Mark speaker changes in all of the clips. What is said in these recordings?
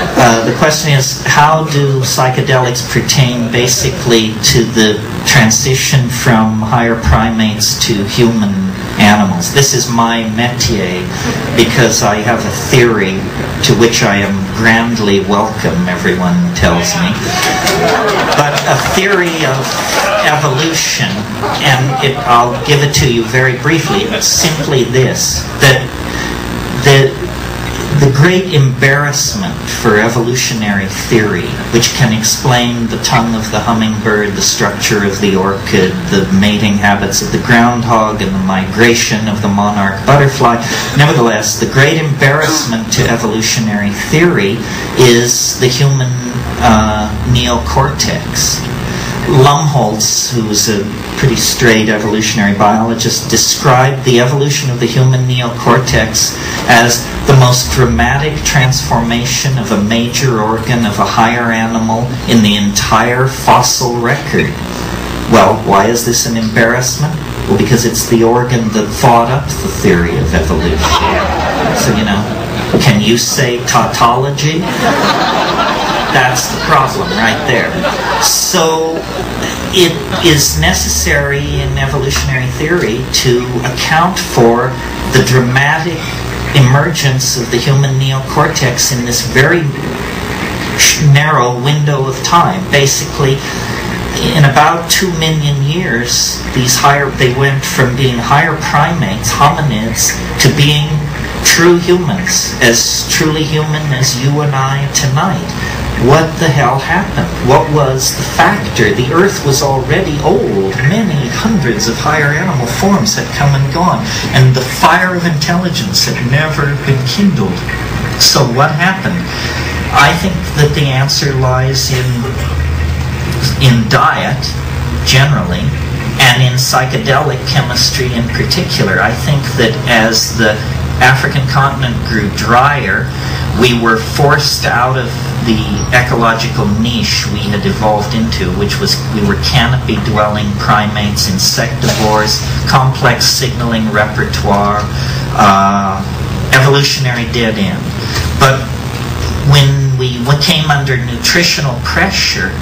Speaker 1: Uh, the question is, how do psychedelics pertain basically to the transition from higher primates to human animals? This is my métier because I have a theory to which I am grandly welcome, everyone tells me. But a theory of evolution, and it, I'll give it to you very briefly. It's simply this, that the the great embarrassment for evolutionary theory, which can explain the tongue of the hummingbird, the structure of the orchid, the mating habits of the groundhog, and the migration of the monarch butterfly, nevertheless, the great embarrassment to evolutionary theory is the human uh, neocortex. Lumholtz, who was a pretty straight evolutionary biologist, described the evolution of the human neocortex as the most dramatic transformation of a major organ of a higher animal in the entire fossil record. Well, why is this an embarrassment? Well, because it's the organ that thought up the theory of evolution. So, you know, can you say tautology? That's the problem right there. So it is necessary in evolutionary theory to account for the dramatic emergence of the human neocortex in this very narrow window of time. Basically, in about two million years, these higher they went from being higher primates, hominids, to being true humans, as truly human as you and I tonight what the hell happened? What was the factor? The Earth was already old. Many hundreds of higher animal forms had come and gone, and the fire of intelligence had never been kindled. So what happened? I think that the answer lies in in diet generally and in psychedelic chemistry in particular. I think that as the African continent grew drier, we were forced out of the ecological niche we had evolved into, which was we were canopy dwelling primates, insectivores, complex signaling repertoire, uh, evolutionary dead end. But when we came under nutritional pressure,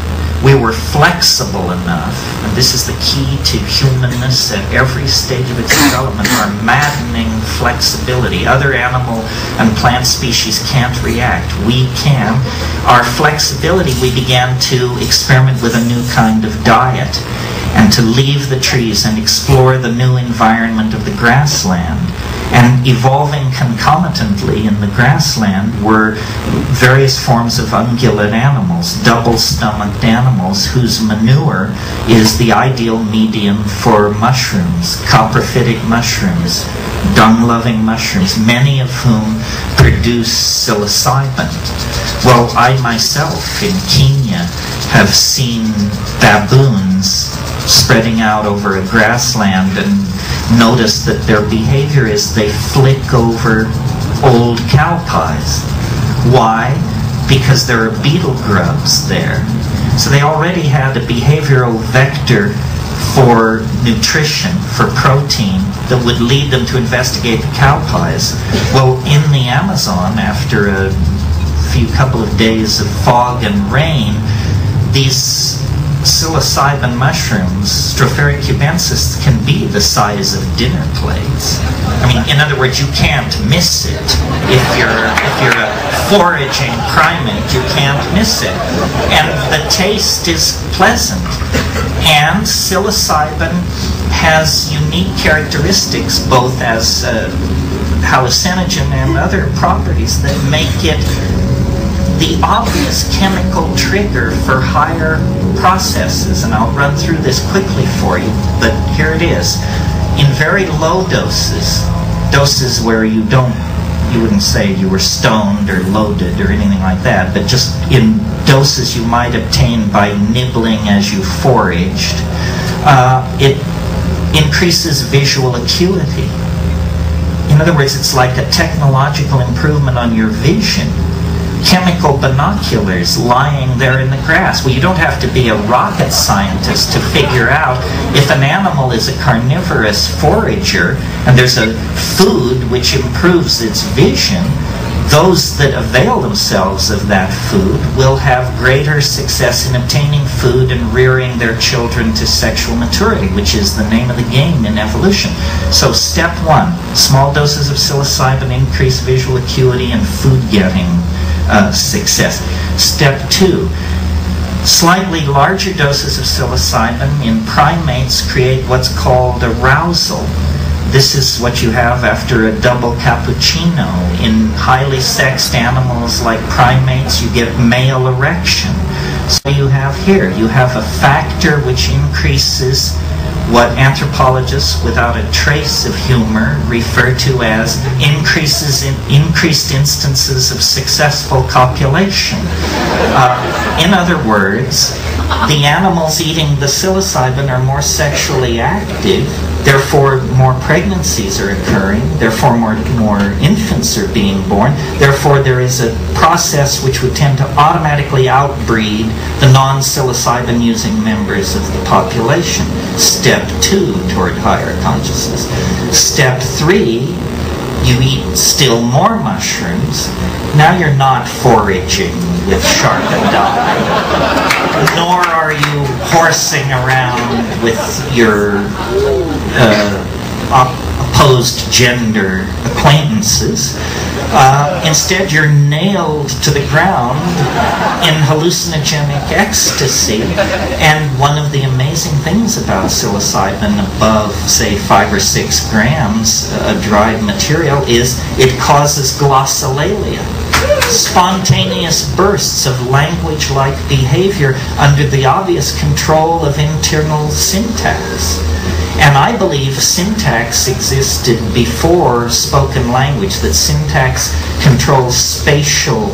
Speaker 1: we were flexible enough, and this is the key to humanness at every stage of its development, our maddening flexibility. Other animal and plant species can't react. We can. Our flexibility, we began to experiment with a new kind of diet and to leave the trees and explore the new environment of the grassland. And evolving concomitantly in the grassland were various forms of ungulate animals, double-stomached animals whose manure is the ideal medium for mushrooms, coprophytic mushrooms, dung-loving mushrooms, many of whom produce psilocybin. Well, I myself in Kenya have seen baboons spreading out over a grassland and notice that their behavior is they flick over old cow pies. Why? Because there are beetle grubs there. So they already had a behavioral vector for nutrition, for protein, that would lead them to investigate the cow pies. Well, in the Amazon, after a few couple of days of fog and rain, these psilocybin mushrooms, Stropharia cubensis, can be the size of dinner plates. I mean, in other words, you can't miss it. If you're if you're a foraging primate, you can't miss it. And the taste is pleasant. And psilocybin has unique characteristics, both as a hallucinogen and other properties that make it the obvious chemical trigger for higher processes, and I'll run through this quickly for you, but here it is. In very low doses, doses where you don't, you wouldn't say you were stoned or loaded or anything like that, but just in doses you might obtain by nibbling as you foraged, uh, it increases visual acuity. In other words, it's like a technological improvement on your vision chemical binoculars lying there in the grass. Well, you don't have to be a rocket scientist to figure out if an animal is a carnivorous forager and there's a food which improves its vision, those that avail themselves of that food will have greater success in obtaining food and rearing their children to sexual maturity, which is the name of the game in evolution. So step one, small doses of psilocybin increase visual acuity and food getting uh, success. Step two, slightly larger doses of psilocybin in primates create what's called arousal this is what you have after a double cappuccino. In highly sexed animals like primates, you get male erection. So you have here, you have a factor which increases what anthropologists without a trace of humor refer to as increases in increased instances of successful copulation. Uh, in other words, the animals eating the psilocybin are more sexually active Therefore, more pregnancies are occurring. Therefore, more, more infants are being born. Therefore, there is a process which would tend to automatically outbreed the non-psilocybin using members of the population. Step two toward higher consciousness. Step three, you eat still more mushrooms. Now you're not foraging with sharpened eye, nor are you horsing around with your opposed gender acquaintances. Uh, instead, you're nailed to the ground in hallucinogenic ecstasy. And one of the amazing things about psilocybin above, say, five or six grams uh, dried material is it causes glossolalia spontaneous bursts of language-like behavior under the obvious control of internal syntax. And I believe syntax existed before spoken language, that syntax controls spatial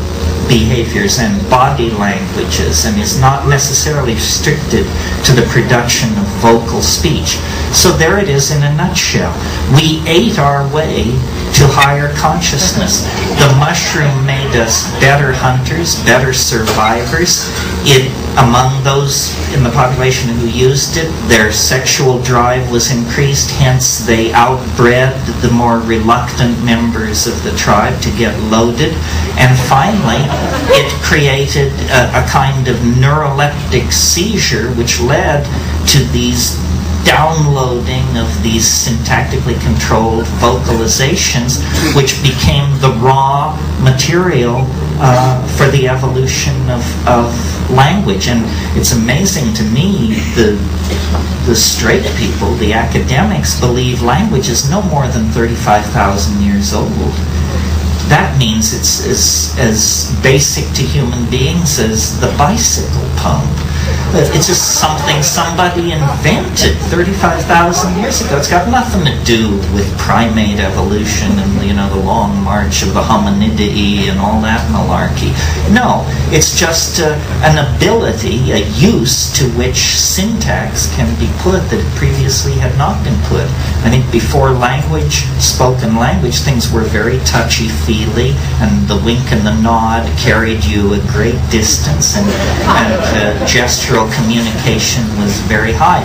Speaker 1: behaviors and body languages and is not necessarily restricted to the production of vocal speech. So there it is in a nutshell. We ate our way to higher consciousness. The mushroom made us better hunters, better survivors. It, among those in the population who used it, their sexual drive was increased, hence they outbred the more reluctant members of the tribe to get loaded. And finally, it created a, a kind of neuroleptic seizure which led to these downloading of these syntactically controlled vocalizations, which became the raw material uh, for the evolution of, of language. And it's amazing to me the the straight people, the academics, believe language is no more than 35,000 years old. That means it's as, as basic to human beings as the bicycle pump it's just something somebody invented 35,000 years ago. It's got nothing to do with primate evolution and, you know, the long march of the hominidae and all that malarkey. No, it's just uh, an ability, a use to which syntax can be put that previously had not been put. I think before language, spoken language, things were very touchy-feely and the wink and the nod carried you a great distance and, and uh, gestural communication was very high.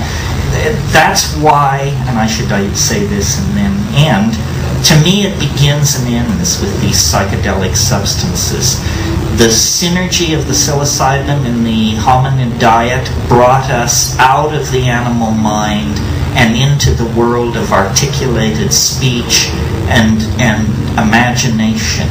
Speaker 1: That's why, and I should say this and then end, to me it begins and ends with these psychedelic substances. The synergy of the psilocybin in the hominid diet brought us out of the animal mind and into the world of articulated speech and, and imagination.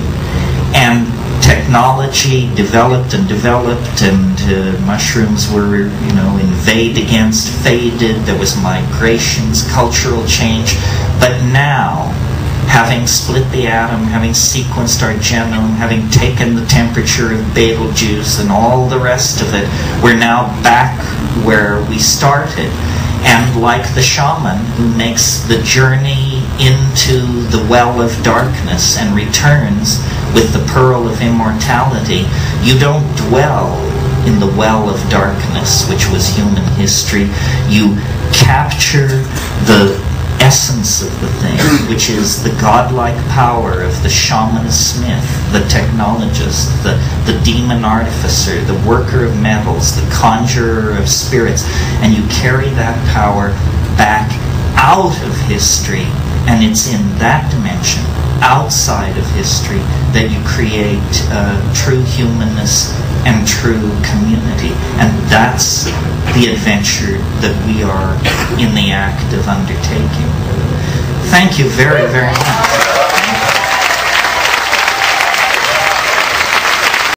Speaker 1: And technology developed and developed, and uh, mushrooms were, you know, invade against, faded. There was migrations, cultural change. But now, having split the atom, having sequenced our genome, having taken the temperature of Betelgeuse and all the rest of it, we're now back where we started. And like the shaman who makes the journey into the well of darkness and returns, with the pearl of immortality, you don't dwell in the well of darkness, which was human history. You capture the essence of the thing, which is the godlike power of the shaman smith, the technologist, the, the demon artificer, the worker of metals, the conjurer of spirits, and you carry that power back out of history, and it's in that dimension outside of history that you create uh, true humanness and true community. And that's the adventure that we are in the act of undertaking. Thank you very, very much.